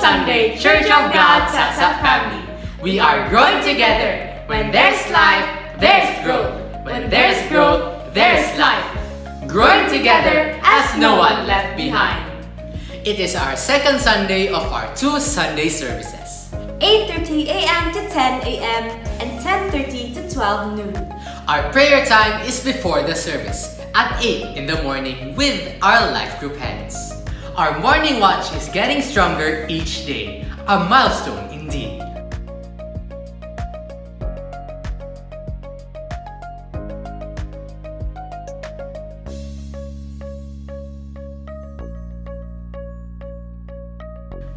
Sunday Church of God Saksak family. We are growing together. When there's life, there's growth. When there's growth, there's life. Growing together as no one left behind. It is our second Sunday of our two Sunday services. 8.30 a.m. to 10 a.m. and 10.30 to 12 noon. Our prayer time is before the service at 8 in the morning with our life group heads. Our morning watch is getting stronger each day, a milestone indeed.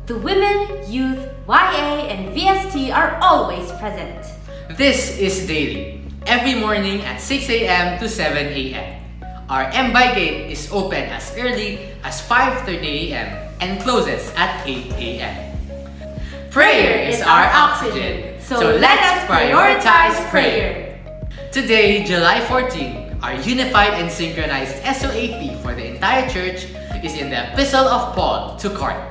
The women, youth, YA, and VST are always present. This is daily, every morning at 6 a.m. to 7 a.m. Our M-By gate is open as early as 5.30 a.m. and closes at 8 a.m. Prayer is our oxygen, so let us prioritize prayer. Today, July 14, our unified and synchronized SOAP for the entire church is in the Epistle of Paul to Corinth.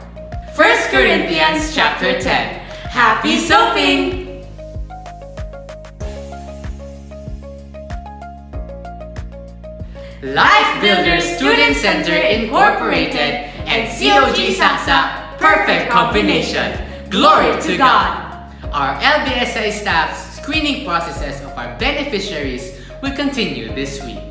1 Corinthians chapter 10. Happy soaping! Life Builder Student Center Incorporated and COG Saksak, perfect combination. Glory to God! Our LBSI staff's screening processes of our beneficiaries will continue this week.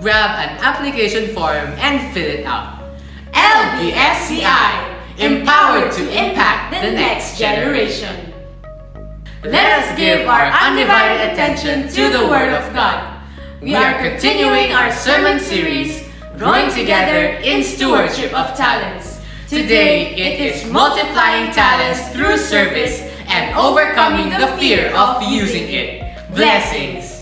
Grab an application form and fill it out. LBSCI, empowered to impact the next generation. Let us give our undivided attention to the Word of God. We are continuing our sermon series, Growing Together in Stewardship of Talents. Today, it is multiplying talents through service and overcoming the fear of using it. Blessings!